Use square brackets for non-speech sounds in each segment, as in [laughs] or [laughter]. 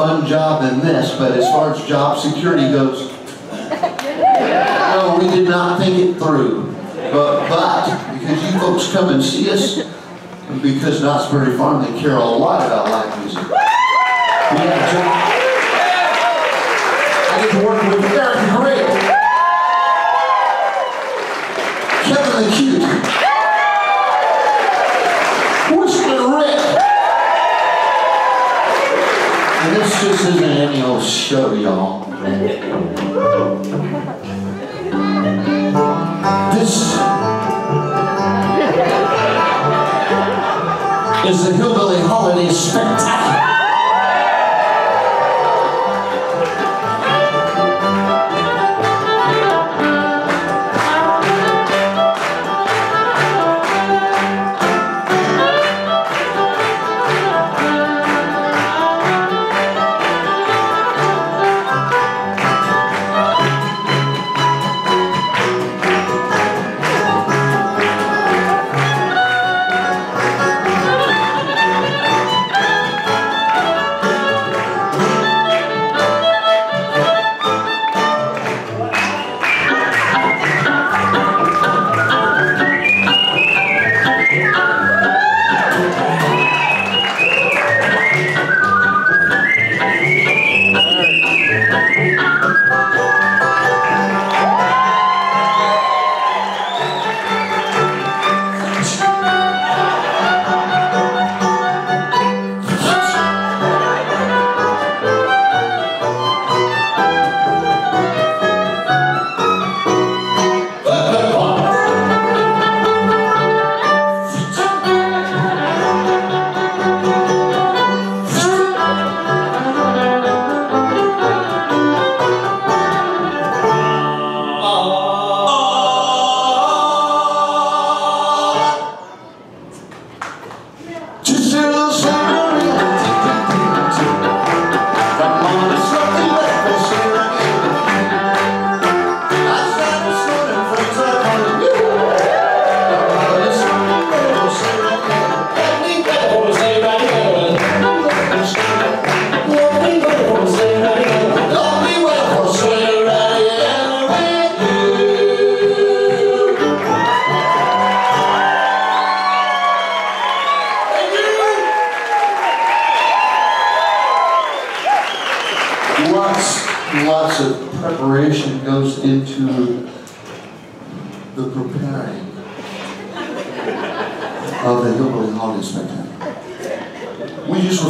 fun job than this, but as far as job security goes, no, we did not think it through. But, but because you folks come and see us, because Knott's Berry Farm, they care a lot about show, y'all. This is the Hillbilly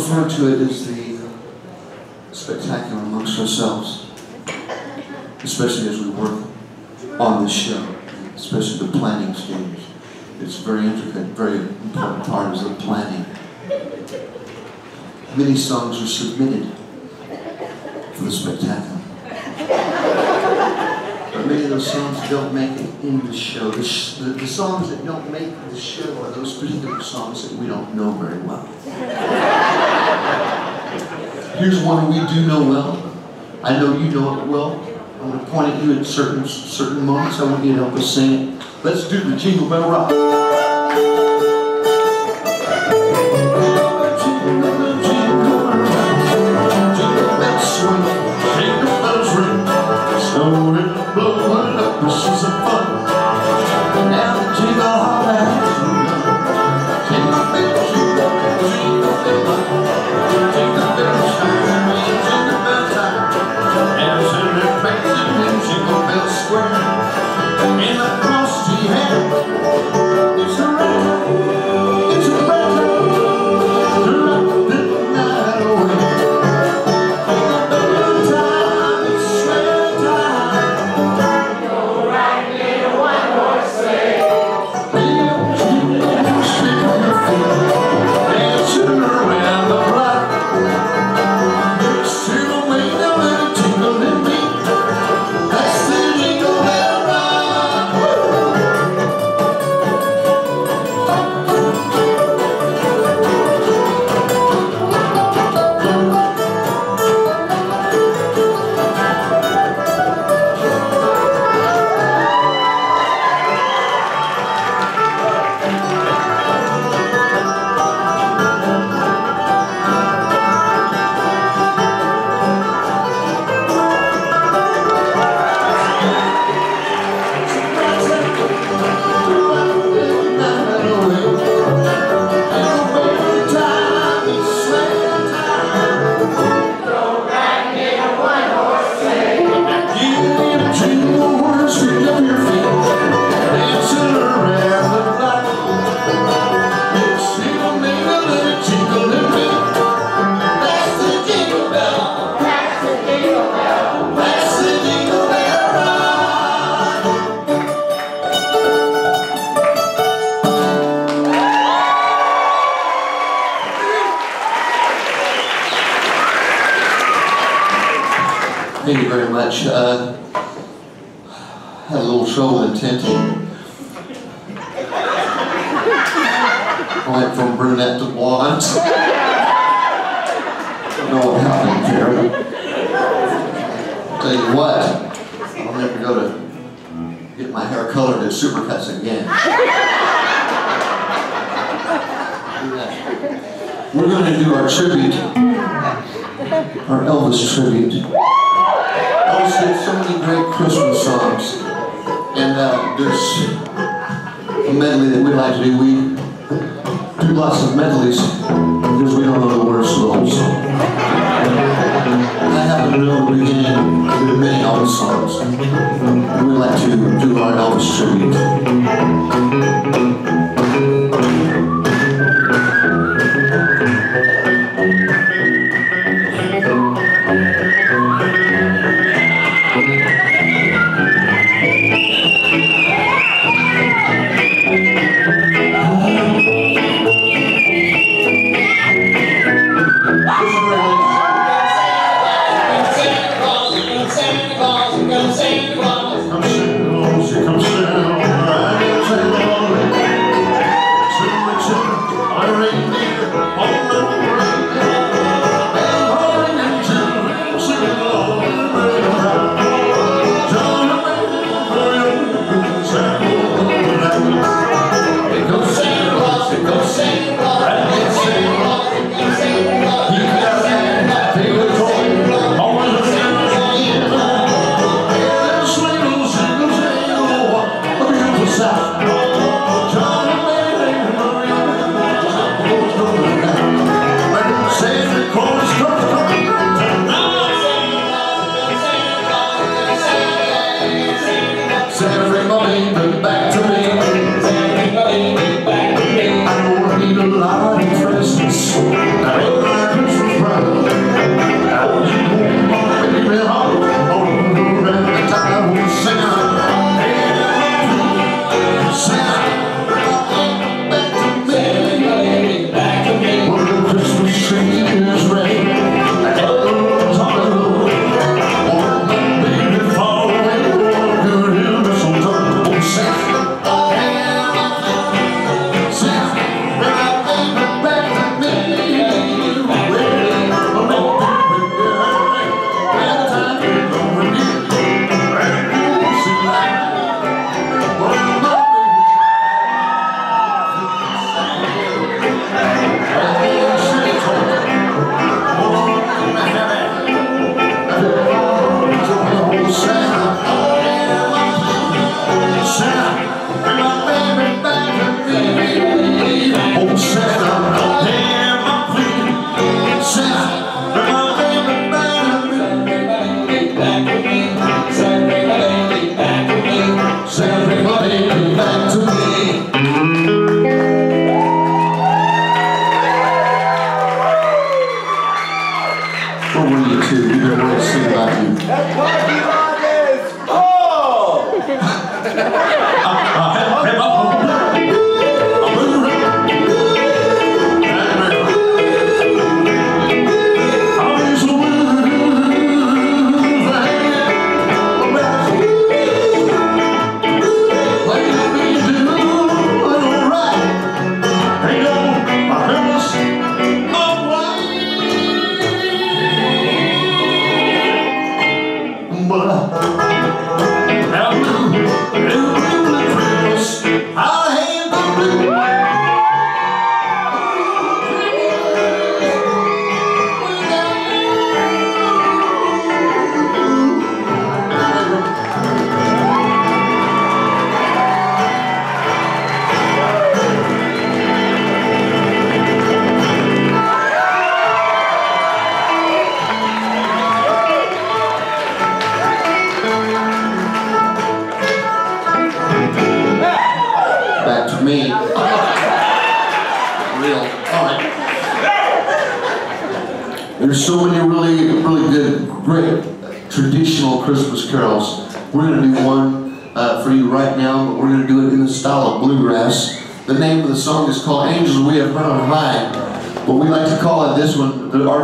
Refer to it as the uh, spectacular amongst ourselves, especially as we work on the show, especially the planning stage. It's very intricate, very important part is the planning. Many songs are submitted for the spectacular. But many of those songs don't make it in the show. The, sh- the, the songs that don't make the show are those particular songs that we don't know very well. Here's one we do know well. I know you know it well. I'm going to point at you at certain certain moments. I want you to help us sing it. Let's do the Jingle Bell Rock. are colored as supercuts again. We're going to do our tribute, our Elvis tribute. Elvis did so many great Christmas songs, and uh, there's a medley that we like to do. We do lots of medleys because we don't know the words to those. I happen to know the beginning we did many Elvis songs. We like to do our Elvis tribute. Santa Claus, we're gonna Santa Claus.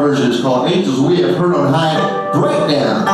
version is called Angels We Have Heard on High Breakdown.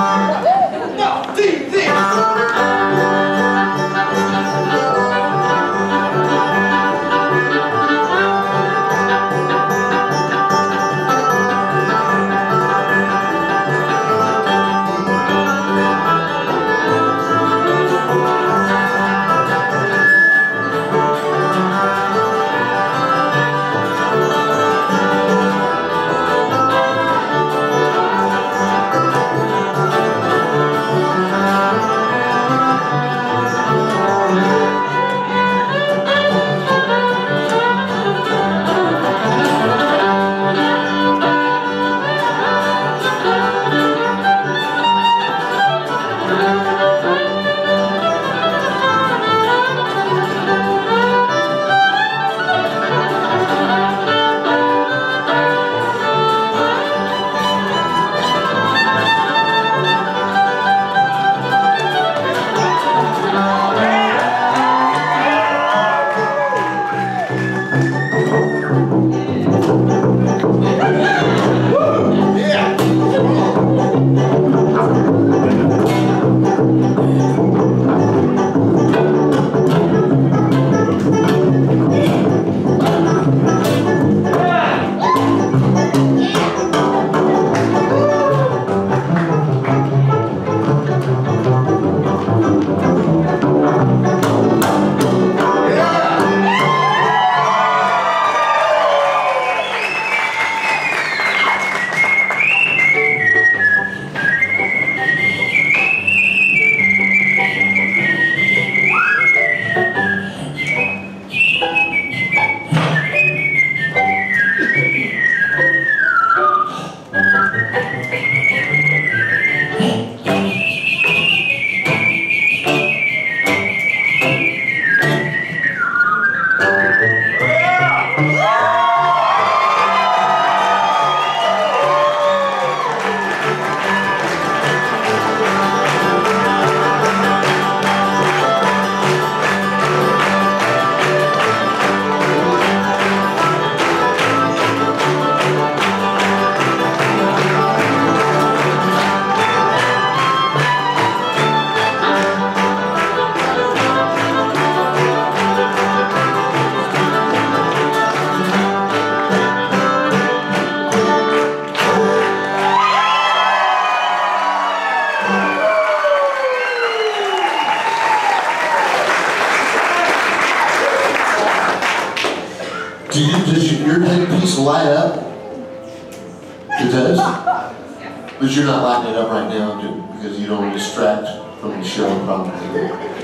Probably.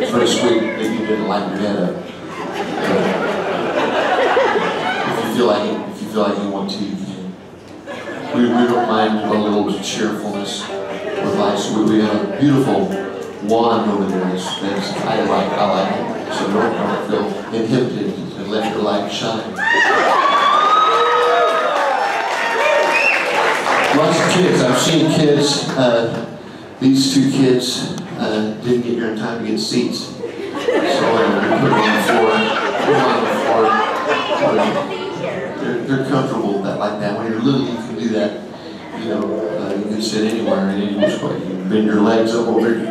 It's very sweet that you didn't light your. If you feel like, if you feel like you want to, you can. We, we don't mind a little cheerfulness with lights. We, we have a beautiful wand over there that's, that's I like, I like it. So don't, don't feel inhibited and let your light shine. Lots of kids, I've seen kids, uh, these two kids, uh, didn't get here in time to get seats. So, uh, we put them on the floor, put them on the floor. They're, they're comfortable that, like that, when you're little, you can do that, you know, uh, you can sit anywhere and any which way, you can bend your legs up over your,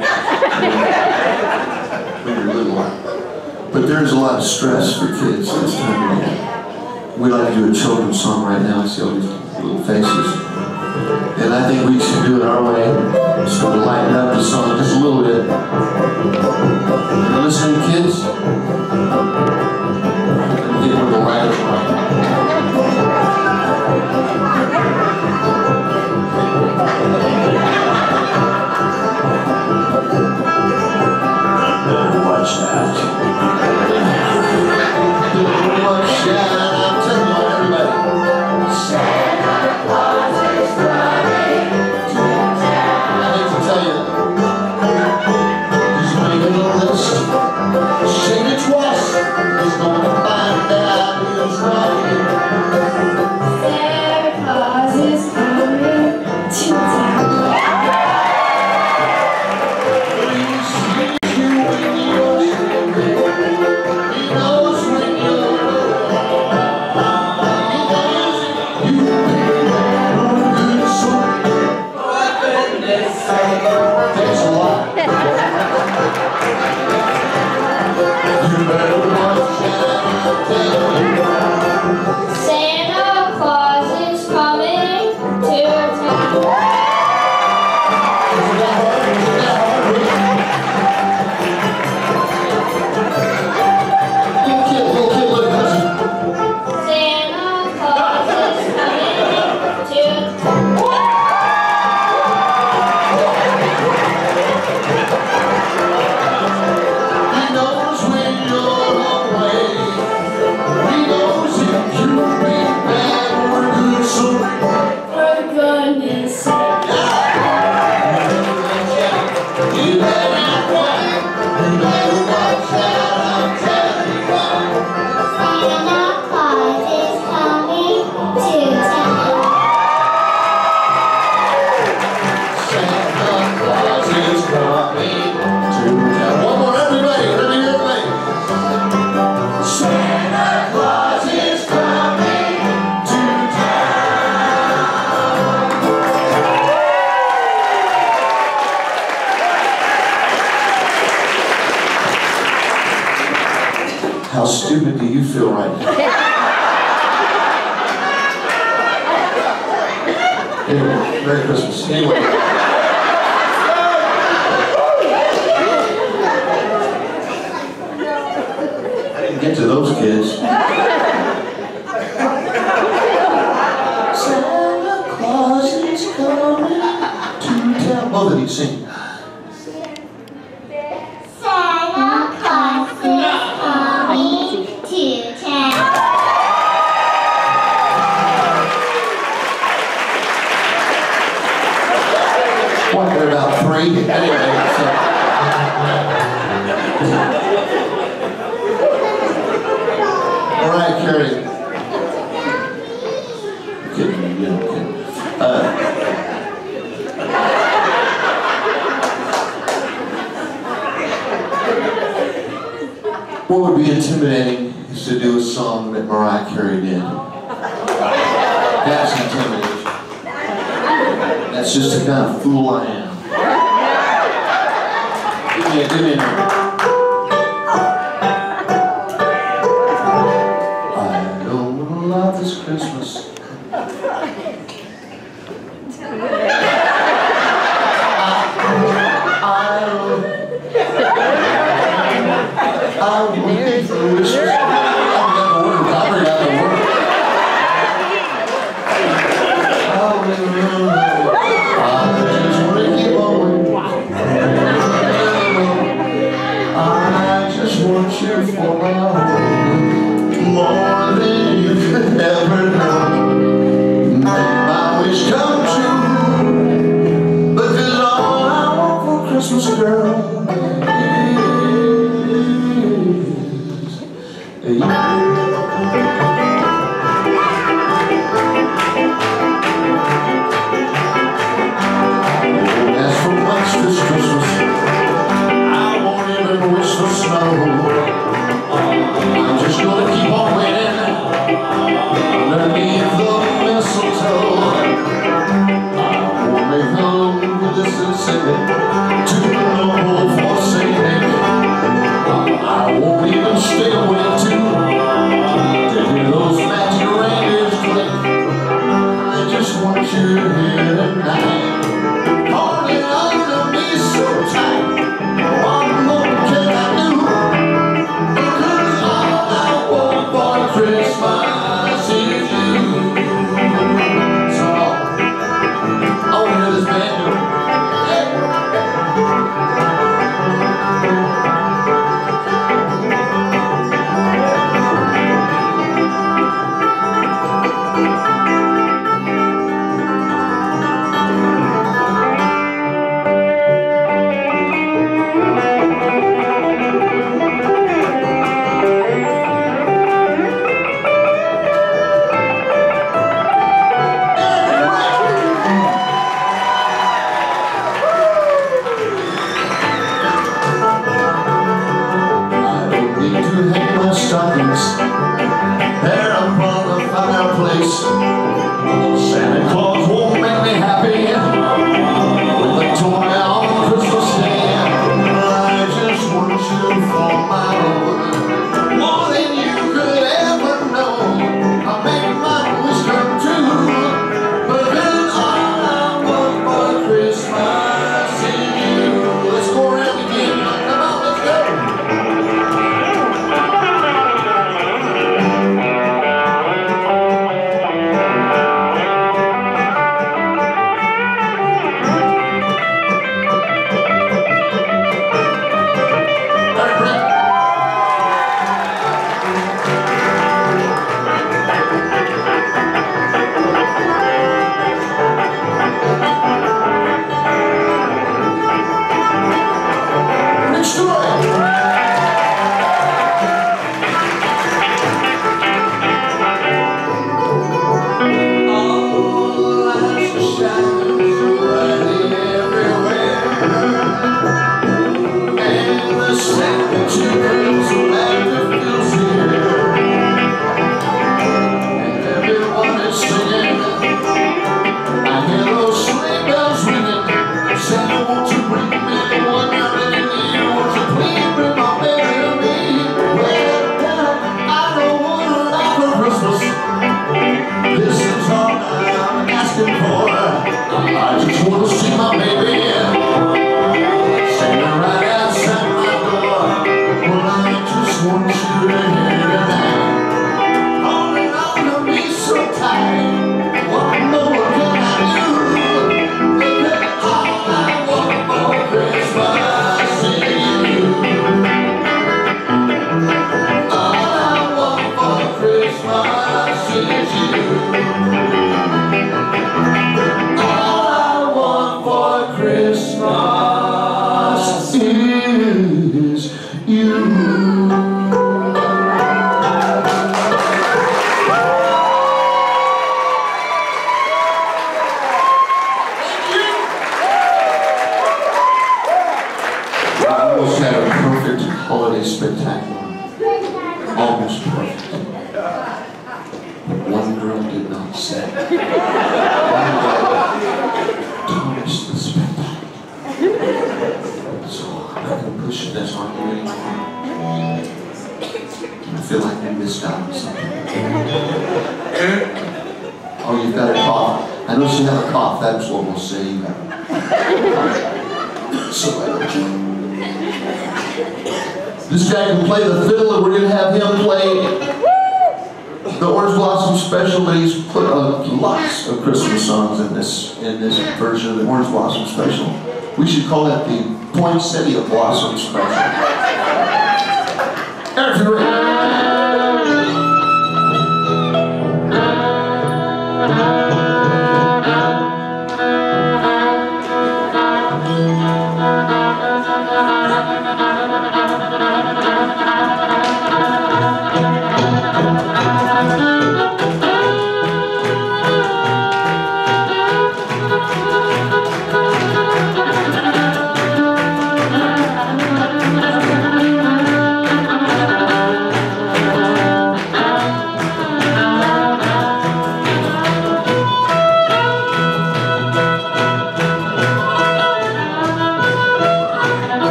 when you're little. But there's a lot of stress for kids this time of year. We like to do a children's song right now, I see all these little faces. And I think we should do it our way, so lighten three? [laughs] Anyway, so. Mariah Carey. Kidding, you know, kidding. Uh, What would be intimidating is to do a song that Mariah Carey did. That's intimidation. That's just the kind of fool I am. Alegria, meu irmão. stockings. will say that. [laughs] so. Uh, this guy can play the fiddle, and we're going to have him play the Orange Blossom Special. But he's put uh, lots of Christmas songs in this in this version of the Orange Blossom Special. We should call it the Poinsettia Blossom Special. Eric,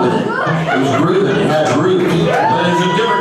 with it. It was grooving. It had roots. But it's a different